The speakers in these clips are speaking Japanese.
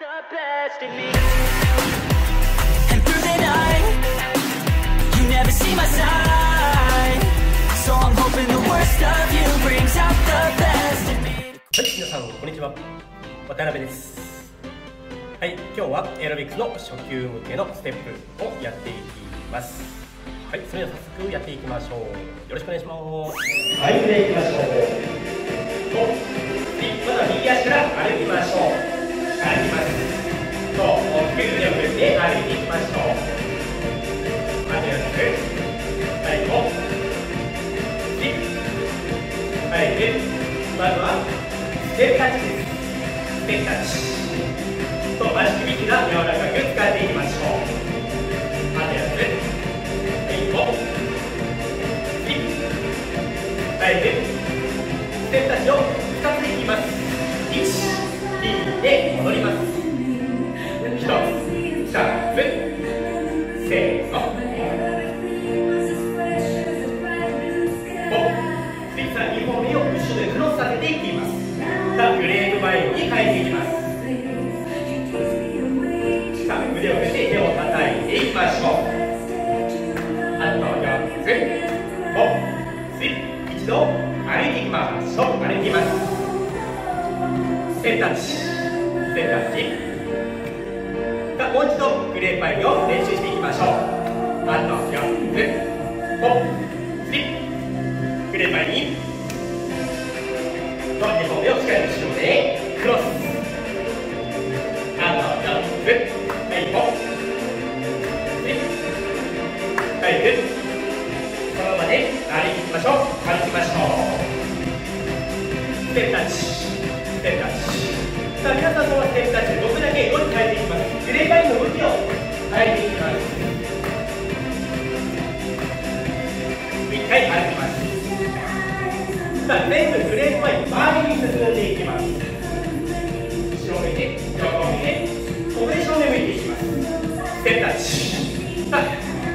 はい、皆さんこんにちは。渡辺です。はい、今日はエアロビクスの初級向けのステップをやっていきます。はい、それでは早速やっていきましょう。よろしくお願いします。はい、でいきましょう。まずは右足から歩きましょう。歩きます。と、大きく腕を振って歩いていきましょう。歩きます。はい、と、で、はい、で、まずはステップタッチです。ステップタッチ。と足首膝柔らかくステップタッチ、ステップタッチ。さあ、もう一度グレープバイを練習していきましょう。あと4つ、5、グレープバイに、と2本目をしっかり後ろでクロス。あと4つ、はい、ほはい、ぐそのままで歩いていきましょう。歩きましょう。ステップタッチ、ステップタッチ。さあ、皆さんのステップタッチ僕だけ動き変えてい。きます。グレーバインの動きを変えてい。きます。一回歩きます。さあ、全部グレープバイン周りに進んでい。きます。後ろ向い。て、横向い。て、ここで正面向い。てい。きます。ステップタッチ。さあ、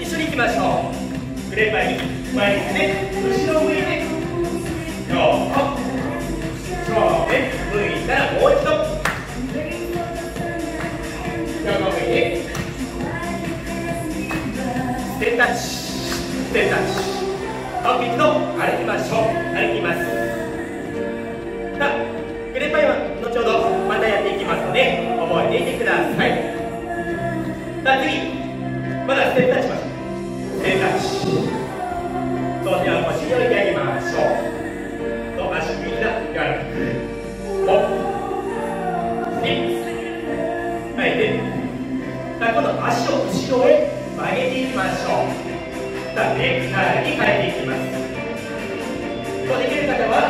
一緒に行きましょう。グレーバイン前に進んで、後ろ向い。て、横、正面向いたらもう一度。横向いて、ステップタッチ、ステップタッチ。あ、一度歩きましょう。歩きます。さあ、グレープバイは後ほどまたやっていきますので、覚えていてください。さあ、次、まだステップタッチしましょう。ステップタッチ。きます。できる方は、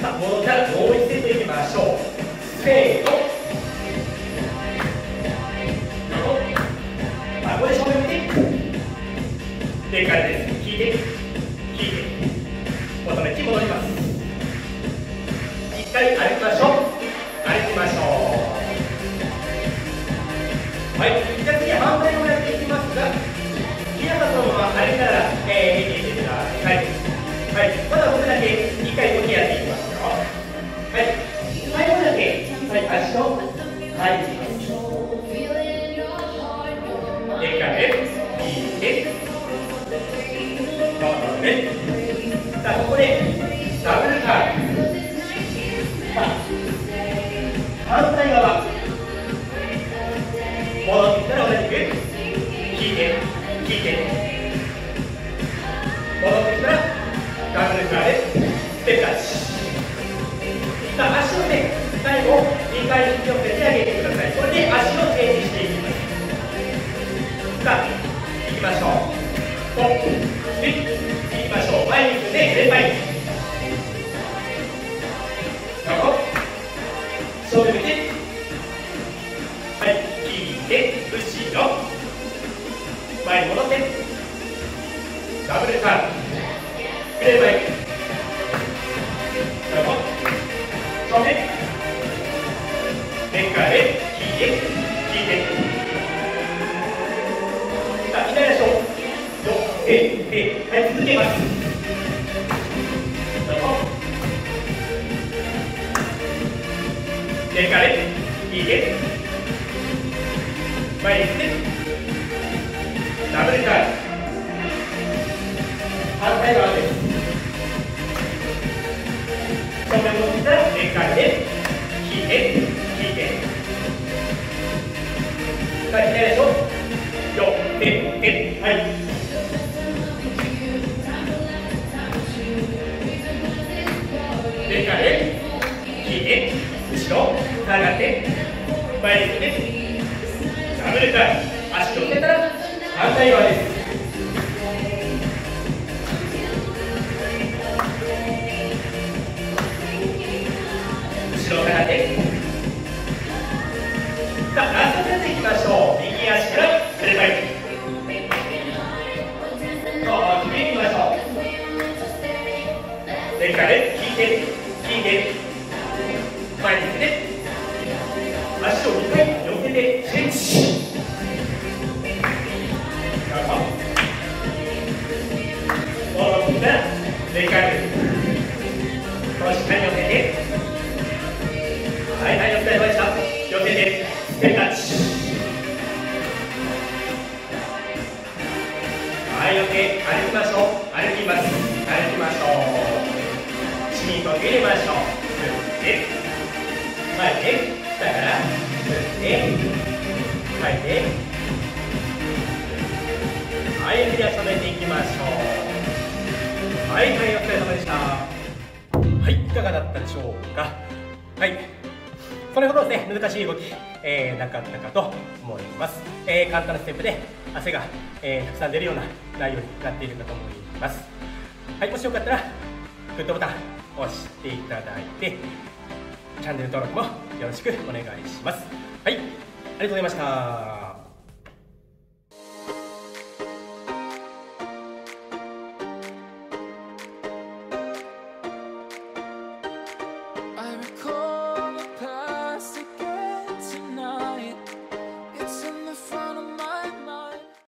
さあ、戻ったらもう一セットいきましょう。せーの。さあ、ここで正面向いて。レッグカードです。引いて、引いて。まとめて戻ります。一回歩きましょう。歩きましょう。はい、じゃあ次反対もやっていきますが、皆さんのまま歩いたら、えー、見ていてください。はい、まだ僕だけ歌と書いてかいいさあここでダブルー反対側戻ってきたら同じく引いて引いて戻ってきたらダブルカーでステップッチさあ足をね回息を手で上げてくださいこれで足を停止していきます。さあいきましょう5でいきましょう前に進んで前前横正面向よええはい続けます前からで引いて前に行ってダブルターン反対側です正面持ってたら前からで引いて。前に行ってダブルターン足を寄せたら反対側です。はい歩きましょう。歩きます。歩きましょう。深呼吸入れましょう。吸って前で下から吸って吐いて。はい、では止めていきましょう。はい、はい、お疲れ様でした。はい、いかがだったでしょうか。はい、それほどですね、難しい動き、えー、なかったかと思います。えー、簡単なステップで汗が、えー、たくさん出るような内容になっているかと思います。はい、もしよかったら、グッドボタン押していただいて、チャンネル登録もよろしくお願いします。はい、ありがとうございました。